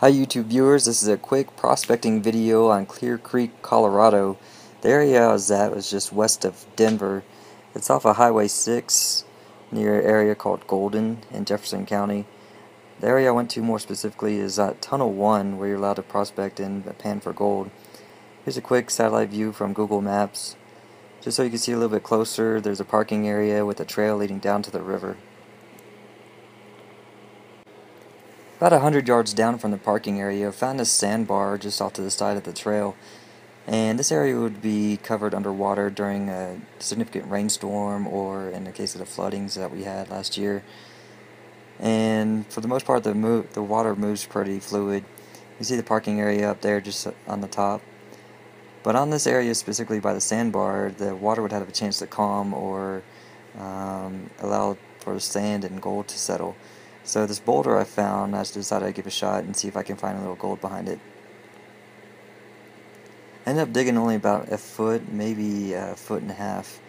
Hi YouTube viewers, this is a quick prospecting video on Clear Creek, Colorado. The area I was at was just west of Denver. It's off of Highway 6 near an area called Golden in Jefferson County. The area I went to more specifically is at Tunnel 1 where you're allowed to prospect and pan for gold. Here's a quick satellite view from Google Maps. Just so you can see a little bit closer, there's a parking area with a trail leading down to the river. About a hundred yards down from the parking area, I found a sandbar just off to the side of the trail. And this area would be covered underwater during a significant rainstorm or in the case of the floodings that we had last year. And for the most part, the, move, the water moves pretty fluid. You see the parking area up there just on the top. But on this area, specifically by the sandbar, the water would have a chance to calm or um, allow for the sand and gold to settle. So this boulder I found, I decided I'd give it a shot and see if I can find a little gold behind it. I ended up digging only about a foot, maybe a foot and a half.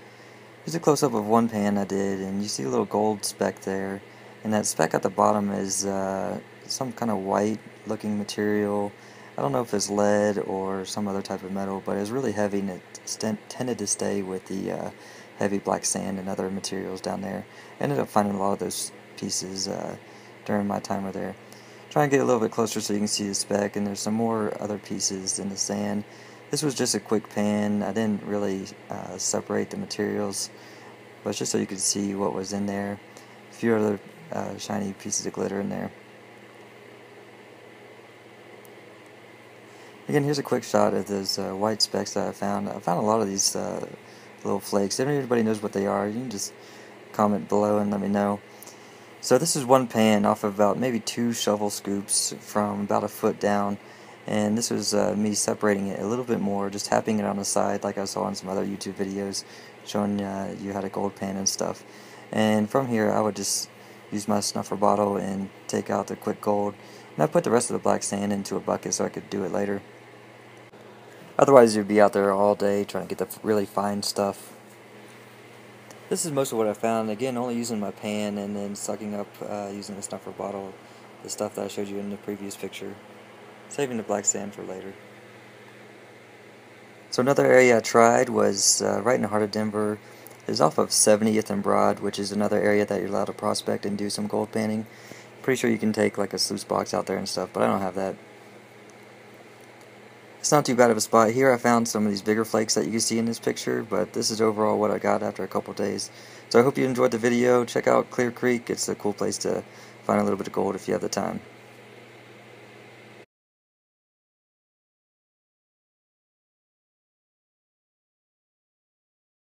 Here's a close-up of one pan I did, and you see a little gold speck there. And that speck at the bottom is uh, some kind of white-looking material. I don't know if it's lead or some other type of metal, but it's really heavy and it tended to stay with the uh, heavy black sand and other materials down there. I ended up finding a lot of those pieces uh, during my time over there. Try and get a little bit closer so you can see the speck, and there's some more other pieces in the sand. This was just a quick pan. I didn't really uh, separate the materials, but just so you could see what was in there. A few other uh, shiny pieces of glitter in there. Again, here's a quick shot of those uh, white specks that I found. I found a lot of these uh, little flakes. If anybody knows what they are, you can just comment below and let me know. So this is one pan off of about maybe two shovel scoops from about a foot down and this was uh, me separating it a little bit more, just tapping it on the side like I saw in some other YouTube videos showing uh, you had a gold pan and stuff. And from here I would just use my snuffer bottle and take out the quick gold and I put the rest of the black sand into a bucket so I could do it later. Otherwise you'd be out there all day trying to get the really fine stuff. This is most of what I found. Again, only using my pan and then sucking up uh, using the snuffer bottle, the stuff that I showed you in the previous picture. Saving the black sand for later. So another area I tried was uh, right in the heart of Denver. It's off of 70th and Broad, which is another area that you're allowed to prospect and do some gold panning. Pretty sure you can take like a sluice box out there and stuff, but I don't have that. It's not too bad of a spot. Here I found some of these bigger flakes that you can see in this picture, but this is overall what I got after a couple days. So I hope you enjoyed the video. Check out Clear Creek. It's a cool place to find a little bit of gold if you have the time.